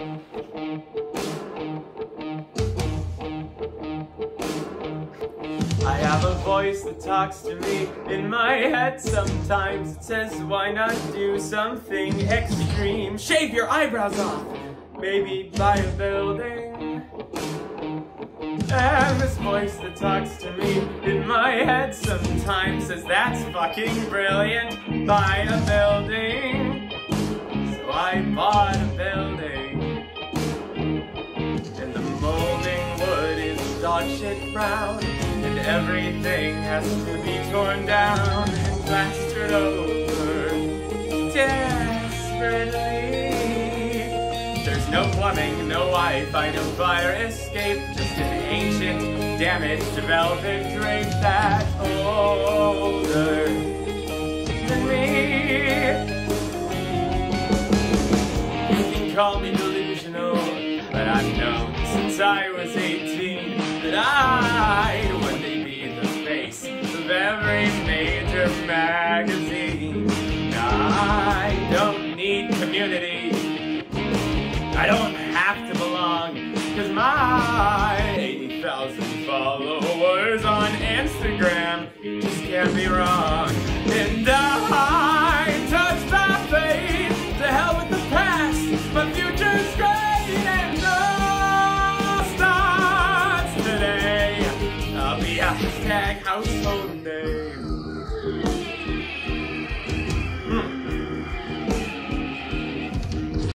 I have a voice that talks to me in my head sometimes. It says, why not do something extreme? Shave your eyebrows off, maybe buy a building. And this voice that talks to me in my head sometimes says, that's fucking brilliant, buy a building. Dog shit brown. And everything has to be torn down and plastered over desperately. There's no plumbing, no Wi-Fi, no fire escape, just an ancient, damaged velvet drape that's older than me. You can call me delusional, but I've known since I was 18 that I'd one be the face of every major magazine. I don't need community. I don't have to belong, cause my 80,000 followers on Instagram just can't be wrong. hashtag household name.